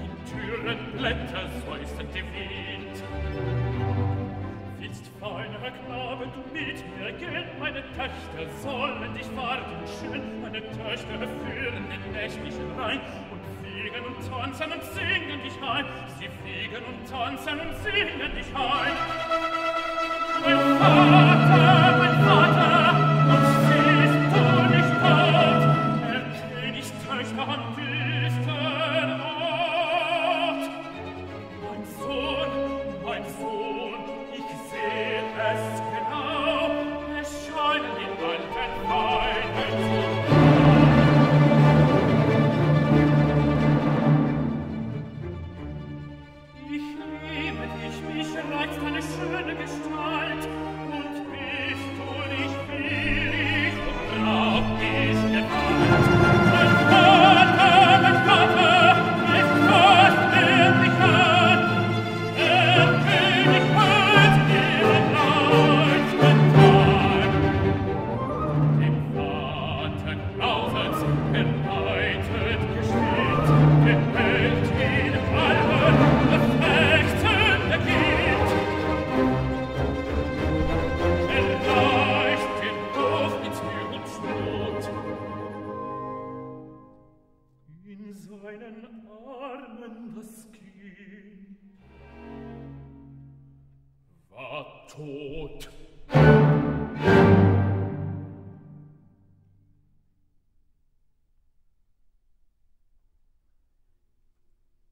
um Türen Blätter säusten die Wind. Willst, feiner Knabe, du mit mir gehen, meine Töchter sollen dich warten schön, meine Töchter führen den nächtlichen Rhein und fegen und tanzen und singen dich heim, sie fegen und tanzen und singen dich heim. Mein Vater, tot